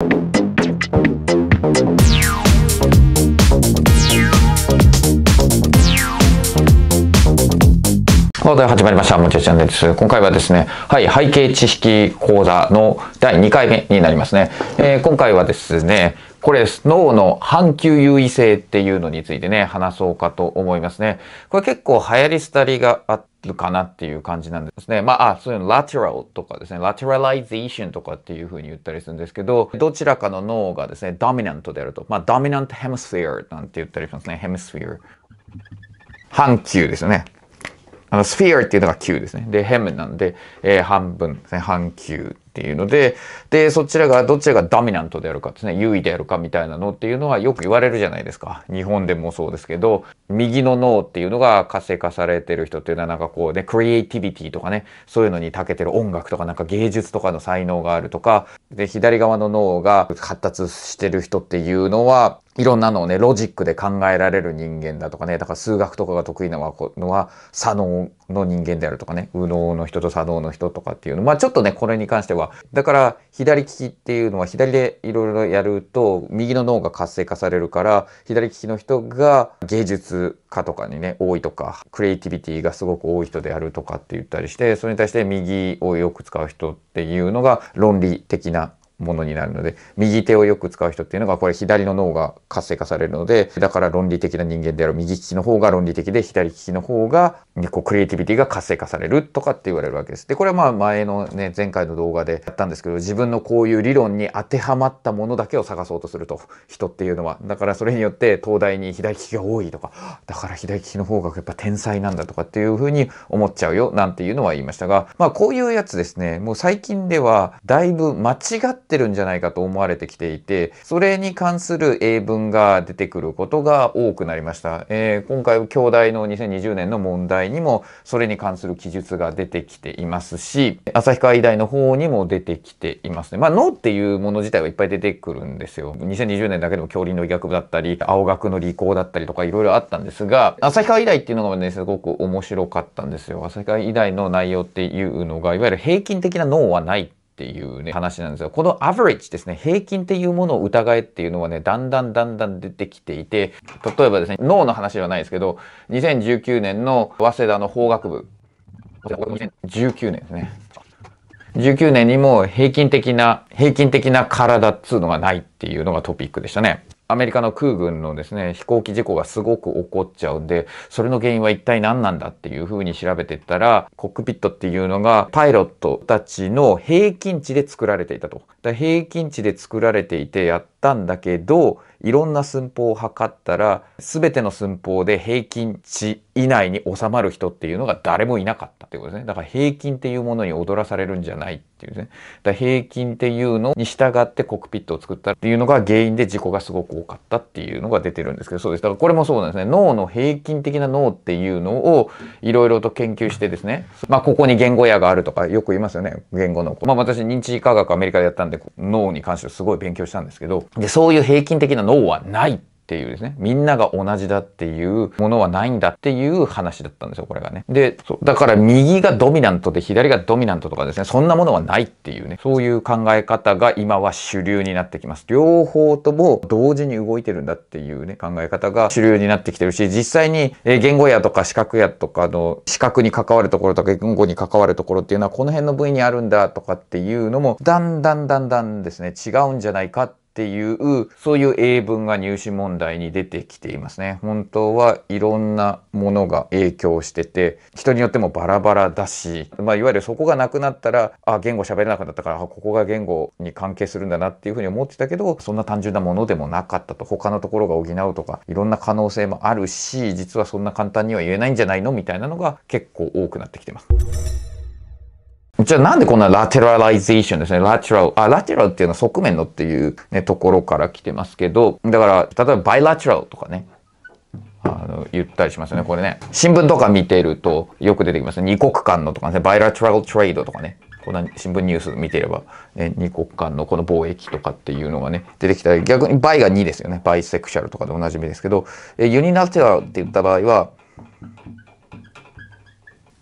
you. 講座始まりました。もちろチャンネルです。今回はですね、はい、背景知識講座の第2回目になりますね。えー、今回はですね、これ。脳の半球優位性っていうのについてね、話そうかと思いますね。これ結構流行り廃りがあるかなっていう感じなんですね。まあ、そういうの、 lateral とかですね、 lateralization とかっていうふうに言ったりするんですけど、どちらかの脳がですね、 dominant であると。まあ、 dominant hemisphere なんて言ったりしますね。 hemisphere。半球ですよね。あの、スフィアっていうのが球ですね。で、ヘムなんで、えー、半分ですね。半球っていうので、で、そちらが、どちらがダミナントであるかですね、優位であるかみたいなのっていうのはよく言われるじゃないですか。日本でもそうですけど、右の脳っていうのが活性化されてる人っていうのはなんかこうね、クリエイティビティとかね、そういうのに長けてる音楽とかなんか芸術とかの才能があるとか、で、左側の脳が発達してる人っていうのは、いろんなのをね、ロジックで考えられる人間だとかね、だから数学とかが得意なのは、左脳の人間であるとかね、右脳の人と左脳の人とかっていうの。まあちょっとね、これに関しては、だから左利きっていうのは左でいろいろやると、右の脳が活性化されるから、左利きの人が芸術家とかにね、多いとか、クリエイティビティがすごく多い人であるとかって言ったりして、それに対して右をよく使う人っていうのが論理的なものになるので右手をよく使う人っていうのがこれ左の脳が活性化されるのでだから論理的な人間である右利きの方が論理的で左利きの方がこうクリエイティビティが活性化されるとかって言われるわけです。でこれはまあ前のね前回の動画でやったんですけど自分のこういう理論に当てはまったものだけを探そうとすると人っていうのはだからそれによって東大に左利きが多いとかだから左利きの方がやっぱ天才なんだとかっていうふうに思っちゃうよなんていうのは言いましたがまあこういうやつですねもう最近ではだいぶ間違ってるんじゃないかと思われてきていて、それに関する英文が出てくることが多くなりました。えー、今回、兄弟の2020年の問題にも、それに関する記述が出てきていますし、旭川医大の方にも出てきていますね。まあ、脳っていうもの自体はいっぱい出てくるんですよ。2020年だけでも恐竜の医学部だったり、青学の理工だったりとかいろいろあったんですが、旭川医大っていうのがね、すごく面白かったんですよ。旭川医大の内容っていうのが、いわゆる平均的な脳はないっていうね、話なんですよ。この average ですね、平均っていうものを疑えっていうのはね、だんだんだんだん出てきていて、例えばですね、脳の話ではないですけど、2019年の早稲田の法学部、2019年ですね。19年にも平均的な、平均的な体っつうのがないっていうのがトピックでしたね。アメリカの空軍のですね、飛行機事故がすごく起こっちゃうんで、それの原因は一体何なんだっていうふうに調べてったら、コックピットっていうのがパイロットたちの平均値で作られていたと。だ平均値で作られていてやったんだけど、いろんな寸法を測ったら、全ての寸法で平均値以内に収まる人っていうのが誰もいなかったっていうことですね。だから平均っていうものに踊らされるんじゃないっていうね。だ平均っていうのに従ってコックピットを作ったっていうのが原因で事故がすごく多かったっていうのが出てるんですけど、そうです。だからこれもそうなんですね。脳の平均的な脳っていうのをいろいろと研究してですね。まあここに言語野があるとかよく言いますよね。言語の。まあ私認知科学アメリカでやったんで脳に関してすごい勉強したんですけど、で、そういう平均的な脳はないっていうですね、みんなが同じだっていうものはないんだっていう話だったんですよ、これがね。で、だから右がドミナントで左がドミナントとかですね、そんなものはないっていうね、そういう考え方が今は主流になってきます。両方とも同時に動いてるんだっていうね、考え方が主流になってきてるし、実際に言語やとか視覚やとかの視覚に関わるところとか言語に関わるところっていうのはこの辺の部位にあるんだとかっていうのも、だんだんだんだんですね、違うんじゃないかってっていうそういう英文が入試問題に出てきていますね。本当はいろんなものが影響してて人によってもバラバラだし、まあ、いわゆるそこがなくなったらあ言語喋れなくなったからここが言語に関係するんだなっていうふうに思ってたけどそんな単純なものでもなかったと他のところが補うとかいろんな可能性もあるし実はそんな簡単には言えないんじゃないのみたいなのが結構多くなってきてます。じゃあなんでこんな lateralization ですね。 lateral。あ、 lateral っていうのは側面のっていう、ね、ところから来てますけど、だから、例えば bilateral とかね、あの言ったりしますよね。これね。新聞とか見てるとよく出てきますね。二国間のとかね、 bilateral trade とかね。こんな新聞ニュース見てれば、ね、二国間のこの貿易とかっていうのがね、出てきたり、逆に bi が2ですよね。バイセクシャルとかでおなじみですけど、え unilateral って言った場合は、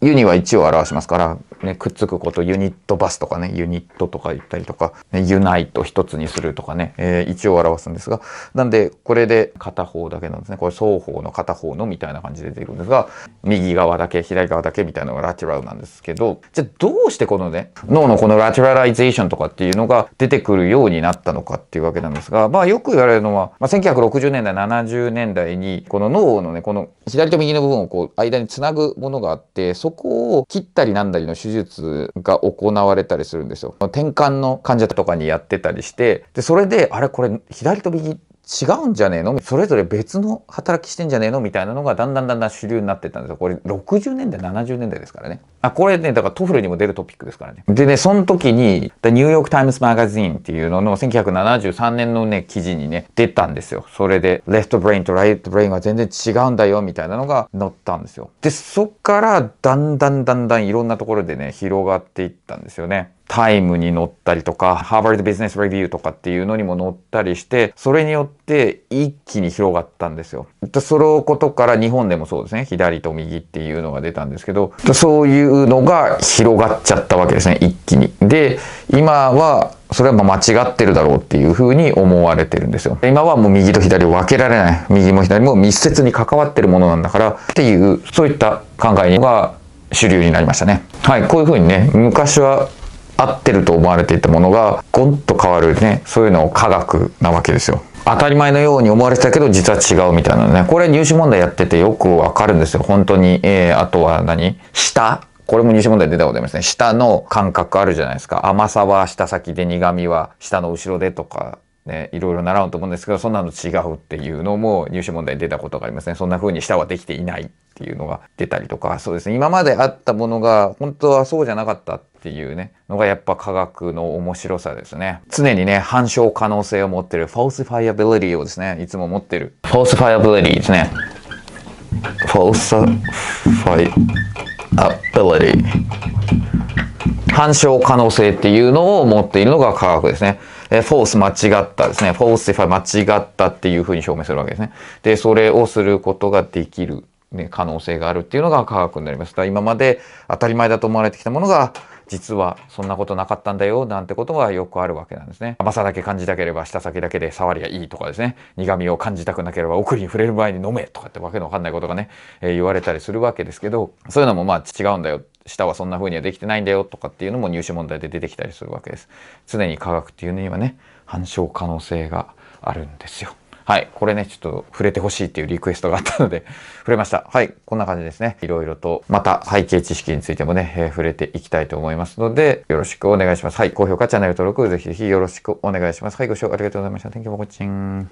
uni は1を表しますから、ね、くっつくことユニットバスとかね、ユニットとか言ったりとか、ね、 unite 一つにするとかね、えー、1を表すんですが、なんで、これで片方だけなんですね。これ双方の片方のみたいな感じで出てくるんですが、右側だけ、左側だけみたいなのが lateral なんですけど、じゃあどうしてこのね、脳のこの lateralization とかっていうのが出てくるようになったのかっていうわけなんですが、まあよく言われるのは、まあ、1960年代、70年代に、この脳のね、この左と右の部分をこう間につなぐものがあって、そこを切ったりなんだりの手術術が行われたりするんですよ。てんかんの患者とかにやってたりして、で、それで、あれこれ左と右違うんじゃねえの？それぞれ別の働きしてんじゃねえの？みたいなのがだんだんだんだん主流になってったんですよ。これ60年代、70年代ですからね。あ、これね、だから TOEFL にも出るトピックですからね。でね、その時に、The New York Times Magazine っていうのの1973年のね、記事にね、出たんですよ。それで、 left brain と right brain は全然違うんだよ、みたいなのが載ったんですよ。で、そっからだんだんだんだんいろんなところでね、広がっていったんですよね。 Time に載ったりとか、 Harvard Business Review とかっていうのにも載ったりして、それによって一気に広がったんですよ。そのことから日本でもそうですね、左と右っていうのが出たんですけど、そういうのが広がっちゃったわけですね、一気に。で、今はそれは間違ってるだろうっていうふうに思われてるんですよ。今はもう右と左を分けられない。右も左も密接に関わってるものなんだからっていう、そういった考えが主流になりましたね。はい、こういうふうにね、昔は合ってると思われていたものがゴンと変わるねそういうのを科学なわけですよ。当たり前のように思われてたけど実は違うみたいなねこれ入試問題やっててよくわかるんですよ本当に、えー、あとは何？下これも入試問題出たことありますね。下の感覚あるじゃないですか。甘さは下先で苦味は下の後ろでとか、ね、いろいろ習うと思うんですけど、そんなの違うっていうのも入試問題出たことがありますね。そんな風に下はできていないっていうのが出たりとか、そうですね。今まであったものが本当はそうじゃなかったっていうね、のがやっぱ科学の面白さですね。常にね、反証可能性を持ってる falsifiability をですね、いつも持ってる falsifiability ですね。Ability 反証可能性っていうのを持っているのが科学ですね。えフォース間違ったですね。フォースファイ間違ったっていうふうに証明するわけですね。で、それをすることができる、ね、可能性があるっていうのが科学になります。だ今まで当たり前だと思われてきたものが、実はそんなことなかったんだよなんてことがよくあるわけなんですね。甘さだけ感じたければ舌先だけで触りがいいとかですね。苦味を感じたくなければ奥に触れる前に飲めとかってわけのわかんないことがね、えー、言われたりするわけですけど、そういうのもまあ違うんだよ。舌はそんな風にはできてないんだよとかっていうのも入試問題で出てきたりするわけです。常に科学っていうのにはね、反証可能性があるんですよ。はい。これね、ちょっと触れてほしいっていうリクエストがあったので 触れました。はい。こんな感じですね。いろいろと、また背景知識についてもね、えー、触れていきたいと思いますので、よろしくお願いします。はい。高評価、チャンネル登録、ぜひぜひよろしくお願いします。はい。ご視聴ありがとうございました。Thank you for watching.